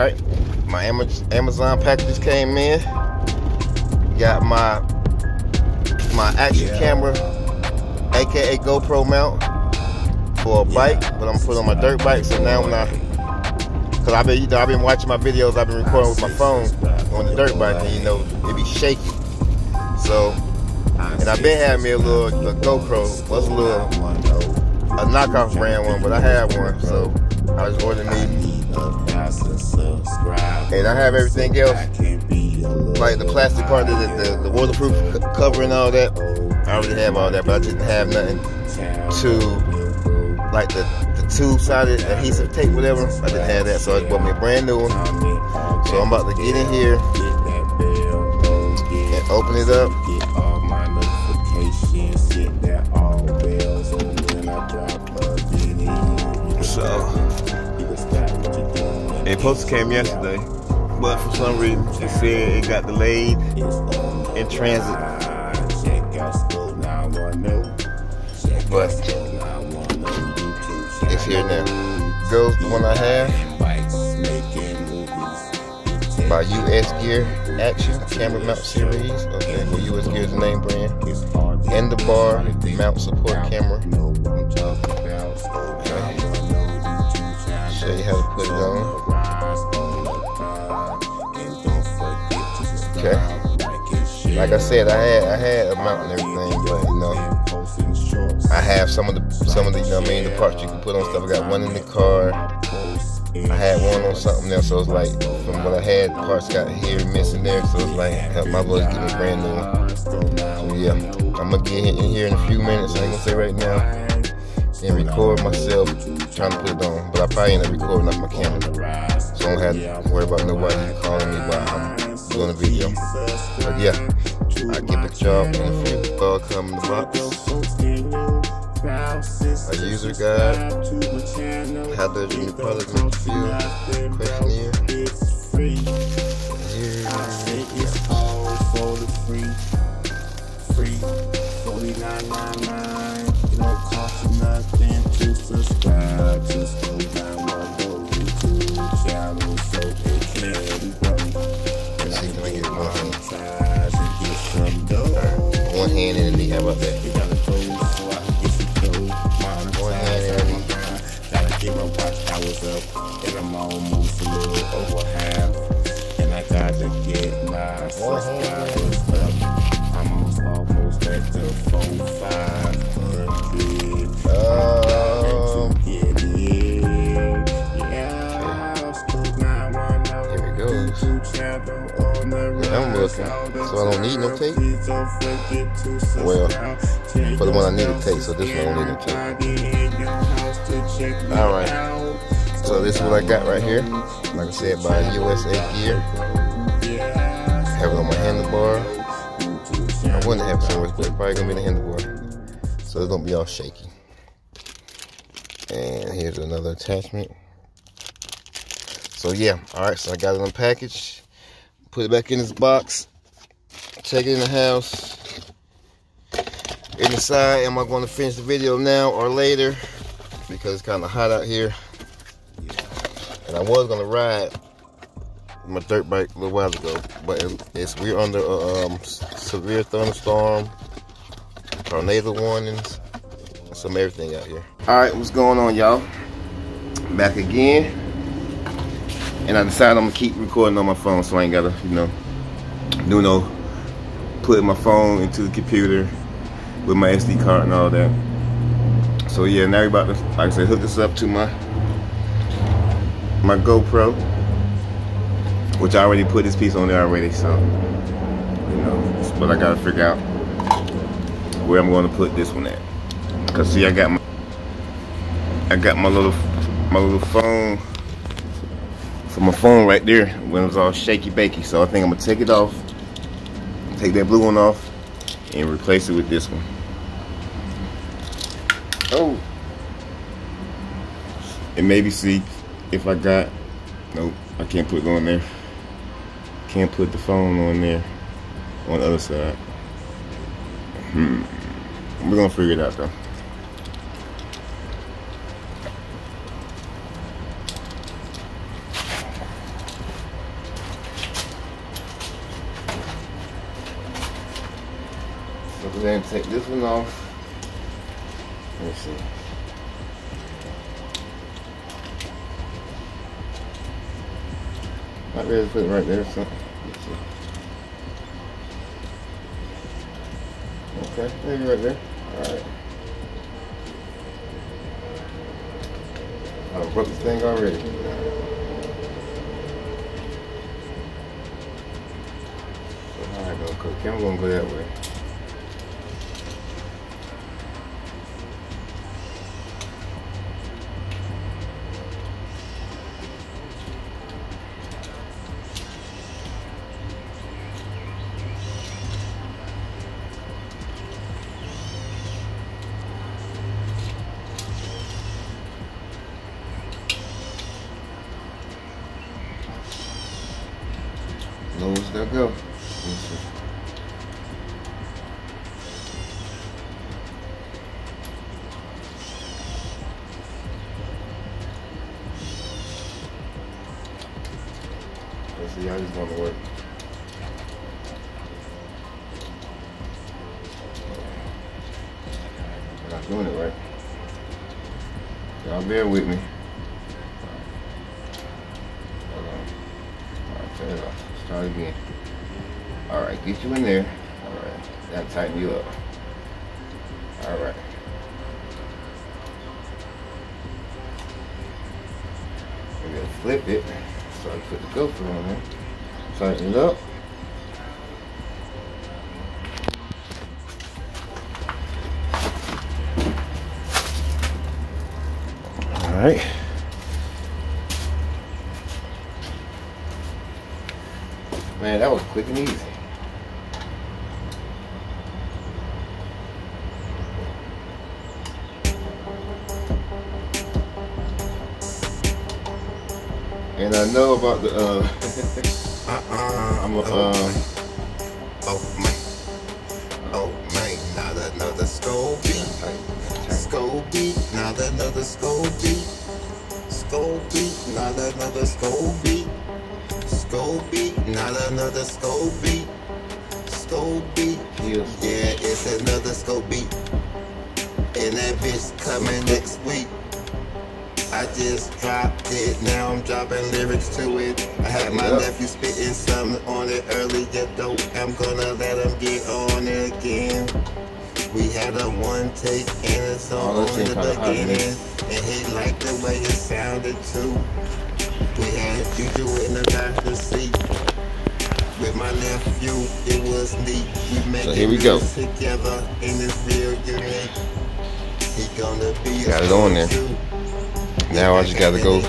right, my Amazon packages came in. Got my my action yeah. camera, aka GoPro mount for a bike, but I'm putting on my dirt bike. So now when I, cause I've been, you know, I've been watching my videos, I've been recording with my phone on the dirt bike, and you know, it be shaky. So, and I've been having me a little a GoPro, was a little a knockoff brand one, but I had one, so I was ordered me. And I have everything else, like the plastic part, the, the, the waterproof cover and all that. I already have all that, but I didn't have nothing to like the, the two-sided adhesive tape, whatever. I didn't have that, so I bought me a brand new one. So I'm about to get in here and open it up. Supposed to came yesterday, but for some reason it said it got delayed in transit. But it's here now. Goes the one I have by US Gear Action Camera Mount Series. Okay, well US Gear is the name brand. And the bar mount support camera. Okay. Like I said, I had I had a mountain and everything, but you know, I have some of the some of the you know I mean the parts you can put on stuff. I got one in the car. I had one on something else, so it's like from what I had, parts got here missing there, so it's like my boys get me brand new one. So yeah, I'm gonna get in here in a few minutes. I ain't gonna say right now and record myself trying to put it on, but I probably end up recording off my camera, so I don't have to worry about nobody calling me while I'm doing a video. But yeah, I give a job in a few uh, come in the box. A user guide, how does your new product make you feel, questionnaire. Hand in the knee. How about that? One hand in the knee. Gotta keep my watch hours up, and I'm almost a little over half. And I gotta get my subscribers so I don't need no tape. Well, for the one I need to tape, so this one I don't need no tape. All right, so this is what I got right here. Like I said, by USA Gear. Have it on my handlebar. I wouldn't have service, but it's probably gonna be the handlebar, so it's gonna be all shaky. And here's another attachment. So yeah, all right, so I got it unpackaged put it back in this box, it in the house. And decide, am I going to finish the video now or later? Because it's kind of hot out here. And I was going to ride my dirt bike a little while ago, but it's we're under a um, severe thunderstorm, tornado warnings, some everything out here. All right, what's going on, y'all? Back again. And I decided I'm gonna keep recording on my phone so I ain't gotta, you know, do no putting my phone into the computer with my SD card and all that. So yeah, now we're about to, like I said, hook this up to my my GoPro, which I already put this piece on there already. So you know, but I gotta figure out where I'm going to put this one at. Cause see, I got my I got my little my little phone for my phone right there when it was all shaky bakey. So I think I'm gonna take it off, take that blue one off, and replace it with this one. Oh. And maybe see if I got, nope, I can't put it on there. Can't put the phone on there on the other side. Hmm. We're gonna figure it out though. So go ahead and take this one off. Let's see. Not ready to put it right there, so let's see. Okay, maybe right there. Alright. I broke this thing already. So alright, go cook. I'm gonna go that way. They'll go. Let's see. How this gonna work. I'm not doing it right. Y'all bear with me. Hold on. It off. Start again. Alright, get you in there. Alright, that tighten you up. Alright. We're gonna flip it. So I put the GoPro on there. Tighten it up. Alright. Man, that was quick and easy. And I know about the uh Uh-uh. I'm a oh, um oh man. Oh man. Not another. Skull beat. Not another skull beat. Skull beat. Not another skull beat. Not another. Skull beat. Yes. Yeah, it's another beat. And that bitch coming next week. I just dropped it, now I'm dropping lyrics to it. I had my Yeah. nephew spitting something on it earlier, though. I'm gonna let him get on it again. We had a one take and a song Oh, in the kinda hot, man. beginning, and he liked the way it sounded too. We had Future in the doctor's seat. With my nephew, it was neat. We make So here we go. together, and it's real unique. He gonna be Got it on there. Now I just gotta go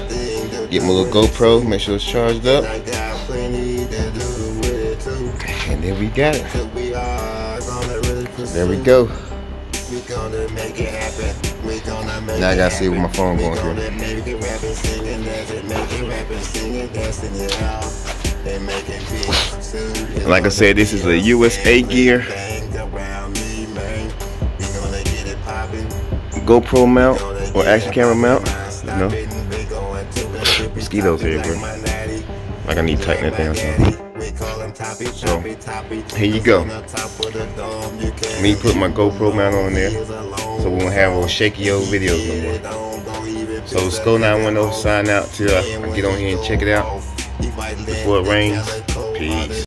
get my little GoPro, make sure it's charged up, I got plenty to do with it too. and then we got it. Cause we are gonna really There we go. We gonna make it happen. Now I gotta see where my phone going soon. Like I said, this is a USA gear. GoPro mount or action camera mount. tippy Mosquitoes here, bro. like I need to tighten it down So, here you go. Me put my GoPro mount on there, so we won't have those shaky old videos no more. So SCOE 910 sign out till I uh, get on here and check it out before it rains. Peace.